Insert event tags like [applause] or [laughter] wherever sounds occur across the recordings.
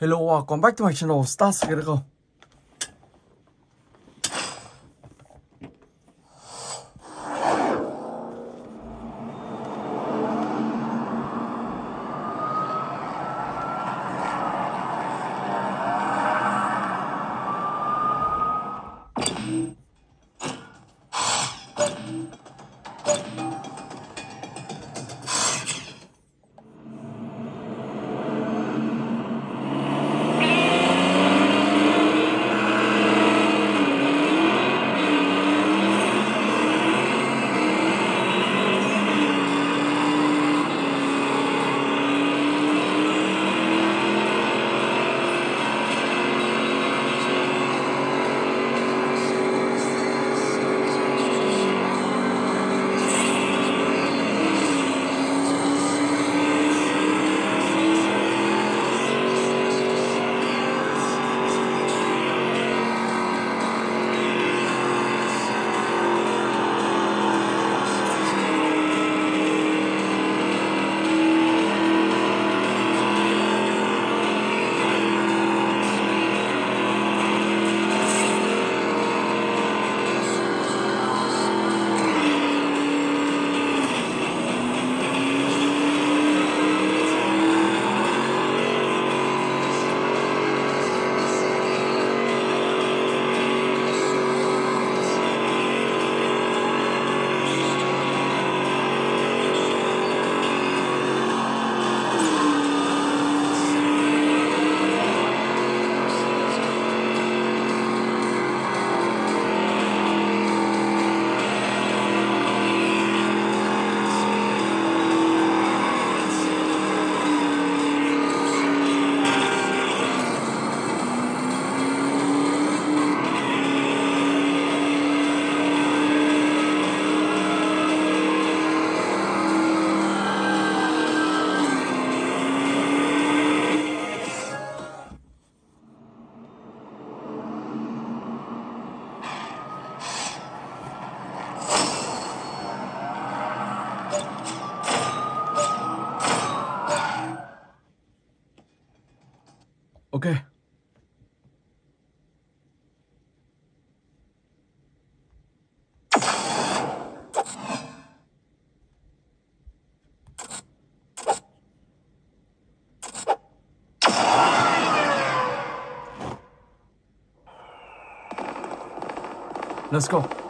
Hello, welcome back to my channel, Stars Go. Let's go.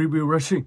Review rushing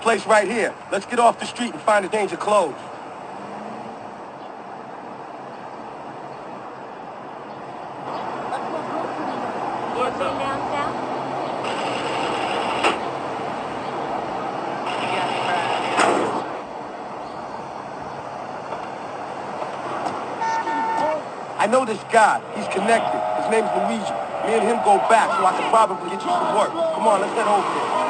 place right here. Let's get off the street and find a danger close. I know this guy. He's connected. His name's Luigi. Me and him go back, so I can probably get you some work. Come on, let's head over there.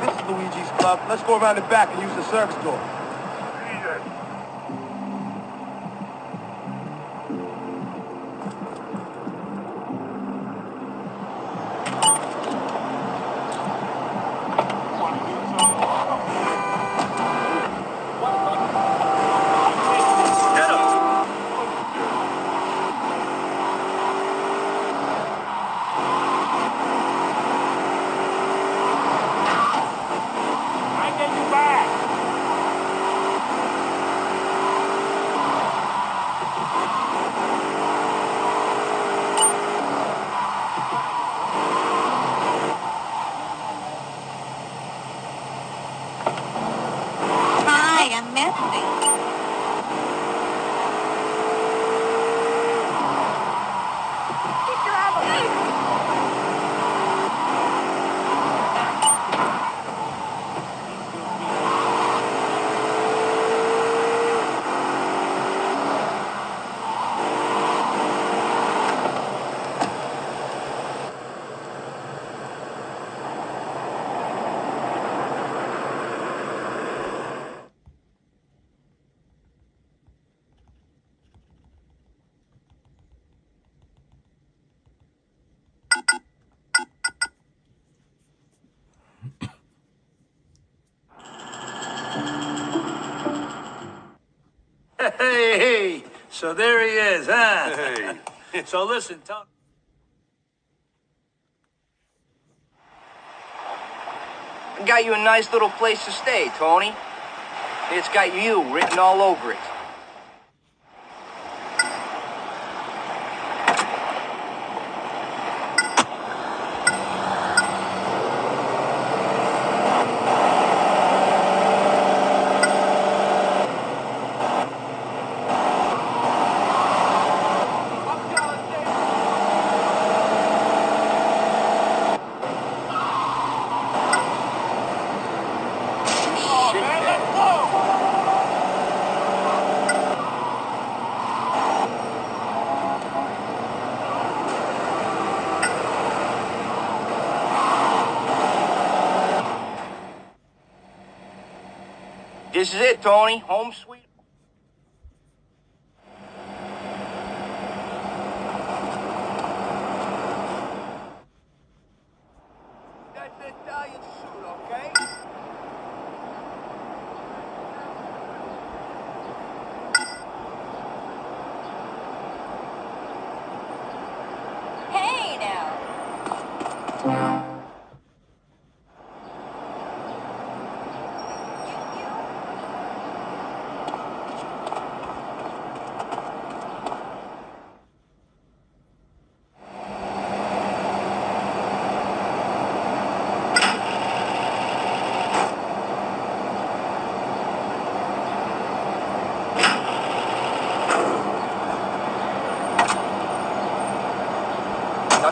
This is Luigi's club. Let's go around the back and use the service door. I get you back. Hi, I'm Misty. Keep your eye on me. Hey, hey, so there he is, huh? Hey. [laughs] so listen, Tom. I got you a nice little place to stay, Tony. It's got you written all over it. Is it, Tony. Home sweet.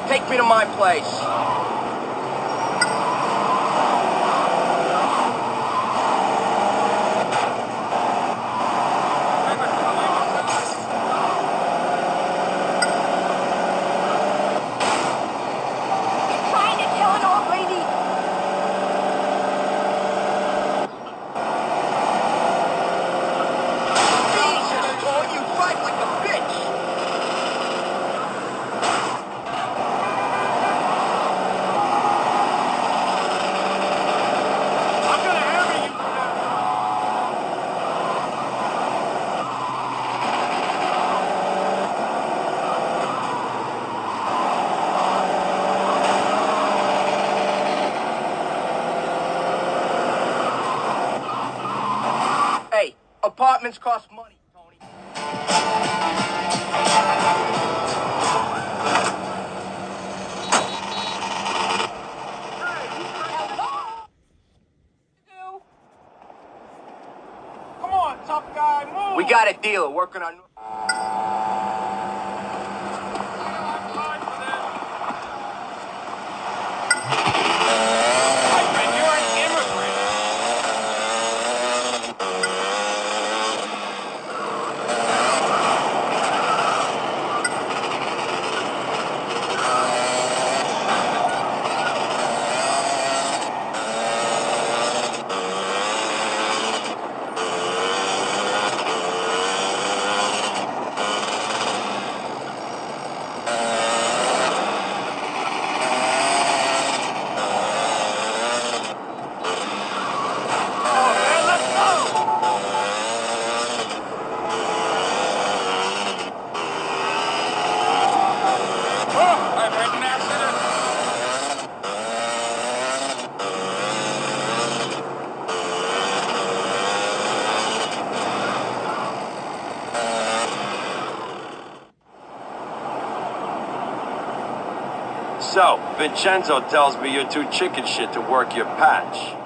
Take me to my place. Weapons cost money, Tony. Come on, tough guy, move! We got a deal working on... Vincenzo tells me you're too chicken shit to work your patch.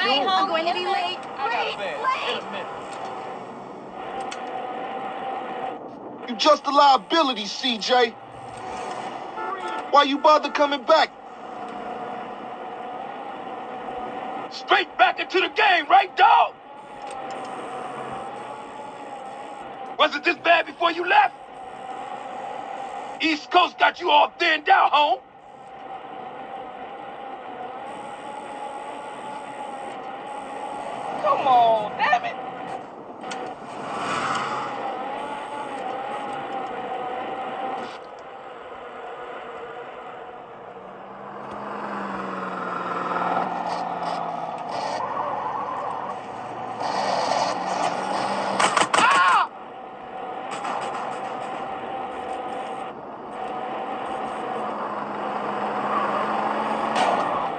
I get I ain't you. I'm going to be late. I got Late, a bed. late. In a minute. You just a liability, CJ. Why you bother coming back? Straight back into the game, right, dog? Was it this bad before you left? East Coast got you all thinned out, home. Come on, damn it.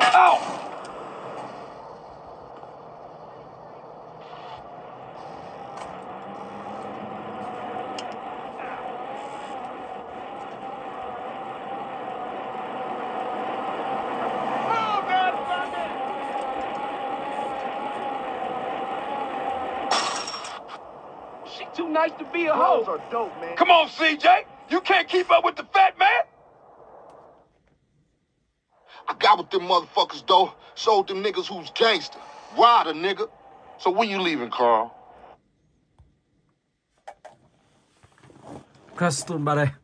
Ow! Oh, God, fuck it. She too nice to be a Hoes hoe. are dope, man. Come on, CJ. You can't keep up with the fat man. I got with them motherfuckers, though. Showed them niggas who's gangster. Rider, nigga. So when you leaving, Carl? Custom, stod bare.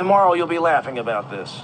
Tomorrow you'll be laughing about this.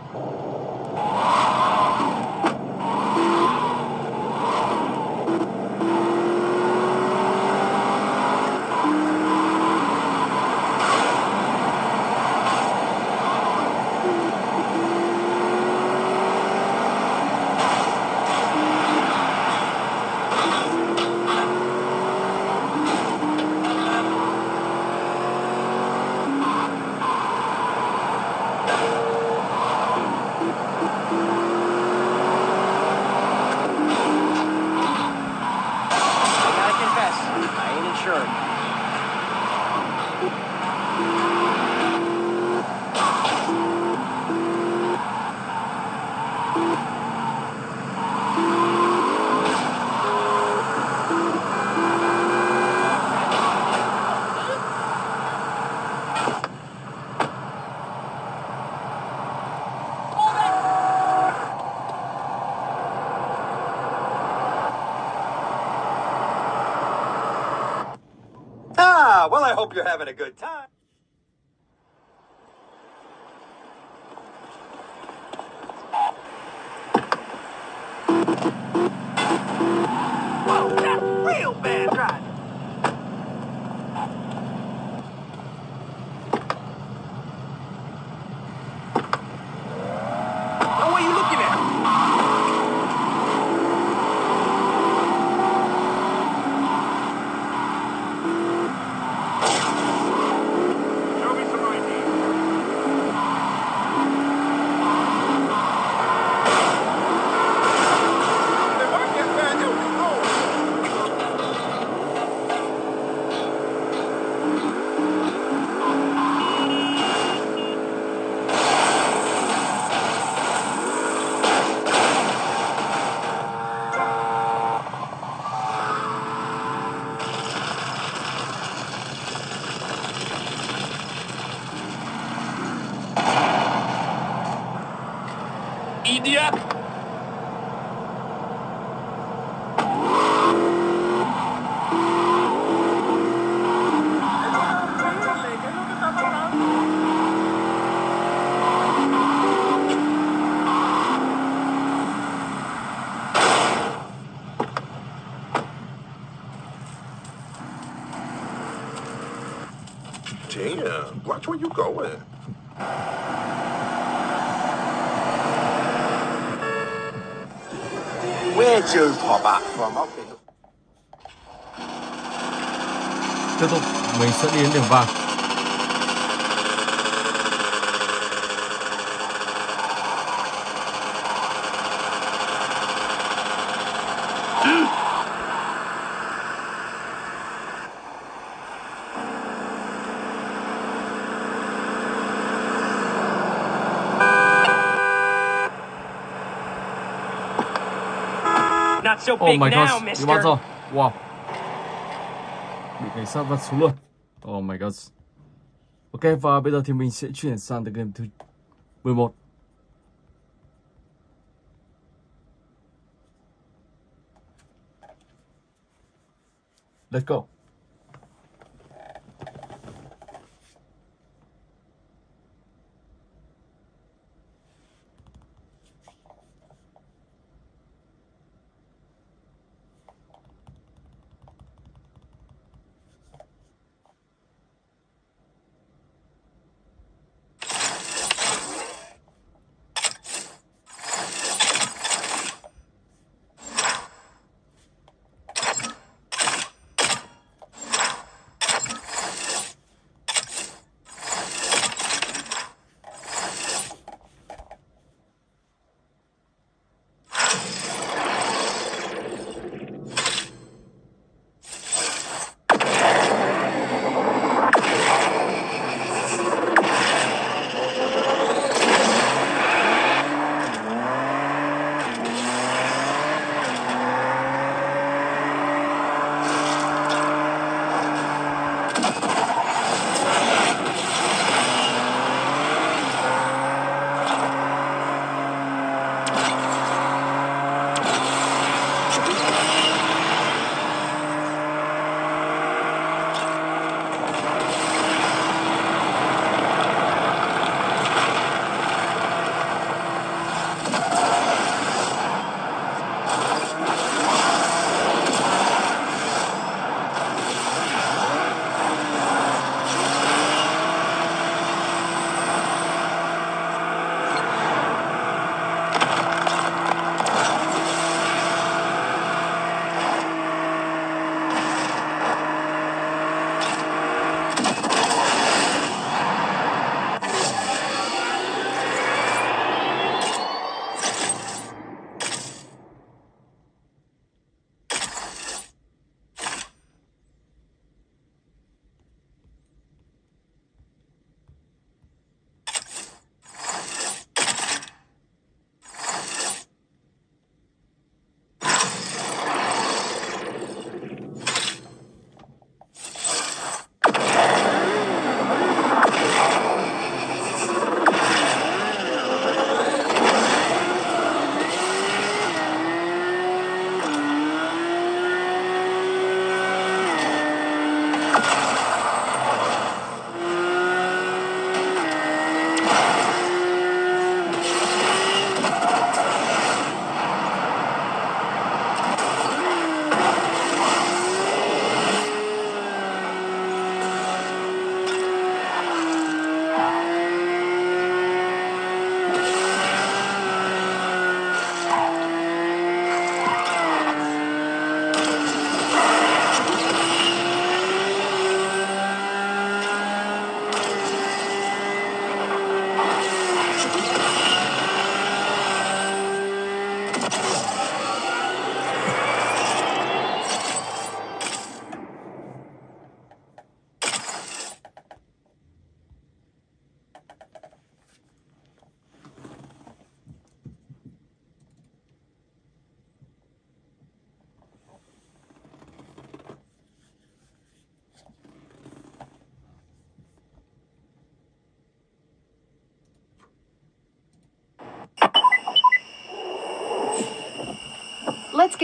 You're having a good That's where you going. Where'd you pop up from? Tiếp tục, mình sẽ đi đến điểm vàng. So Oh my now, god, bị mister. bắt rồi. Wow. Bị cảnh sát bắt xuống luôn. Oh my god. Ok, và bây giờ thì mình sẽ chuyển sang tới game thứ 11. Let's go.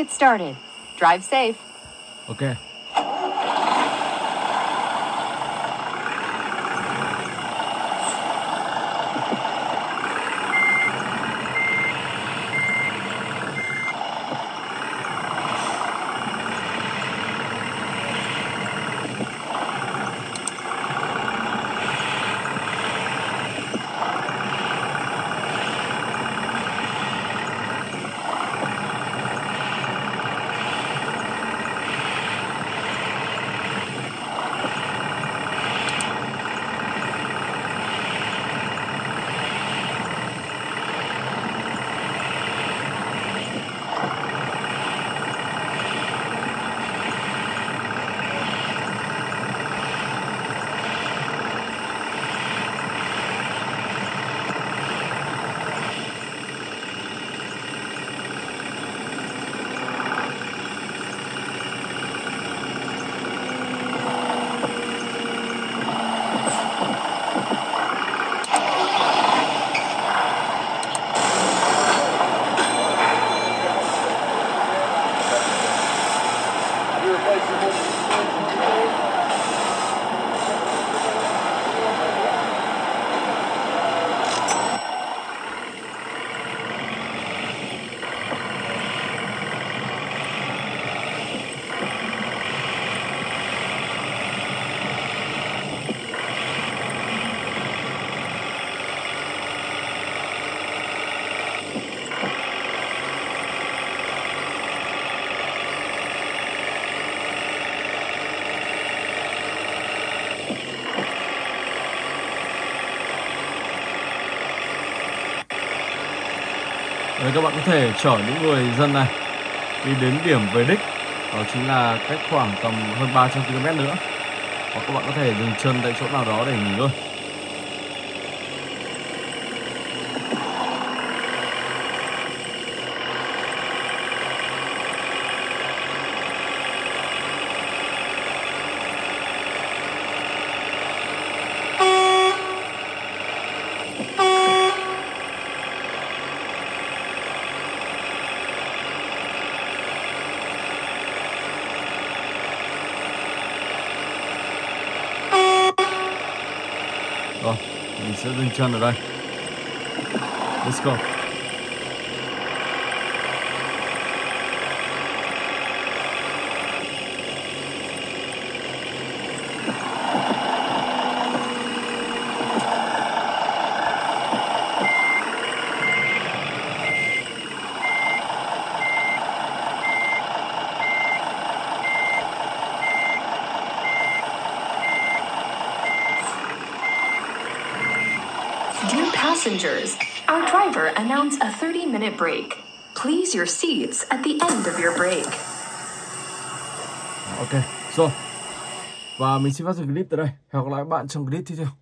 Get started. Drive safe. ok Các bạn có thể chở những người dân này đi đến điểm về đích. Đó chính là cách khoảng tầm hơn 300 km nữa. Hoặc các bạn có thể dừng chân tại chỗ nào đó để nghỉ ngơi. Đây. Let's go. Và mình xin phát dừng clip tại đây. Hẹn gặp lại các bạn trong clip tiếp theo.